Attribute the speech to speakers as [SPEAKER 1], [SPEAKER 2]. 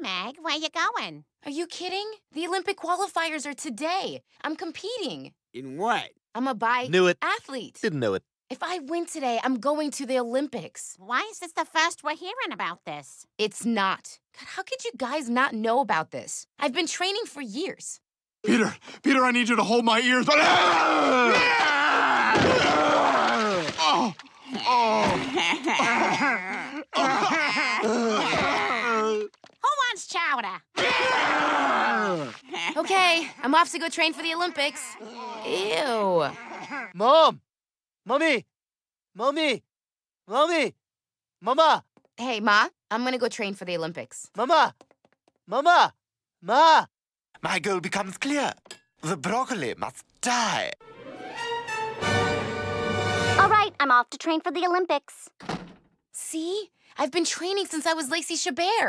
[SPEAKER 1] Meg. Where you going?
[SPEAKER 2] Are you kidding? The Olympic qualifiers are today. I'm competing.
[SPEAKER 3] In what?
[SPEAKER 2] I'm a bi
[SPEAKER 4] Knew it.
[SPEAKER 2] athlete.
[SPEAKER 4] Didn't know it.
[SPEAKER 2] If I win today, I'm going to the Olympics.
[SPEAKER 1] Why is this the first we're hearing about this?
[SPEAKER 2] It's not. God, how could you guys not know about this? I've been training for years.
[SPEAKER 5] Peter, Peter, I need you to hold my ears. oh, oh.
[SPEAKER 1] Who wants chowder?
[SPEAKER 2] Okay, I'm off to go train for the Olympics. Ew.
[SPEAKER 4] Mom! Mommy! Mommy! Mommy! Mama!
[SPEAKER 2] Hey, Ma, I'm gonna go train for the Olympics.
[SPEAKER 4] Mama! Mama! Ma!
[SPEAKER 6] My goal becomes clear. The broccoli must die.
[SPEAKER 7] All right, I'm off to train for the Olympics.
[SPEAKER 2] See? I've been training since I was Lacey Chabert.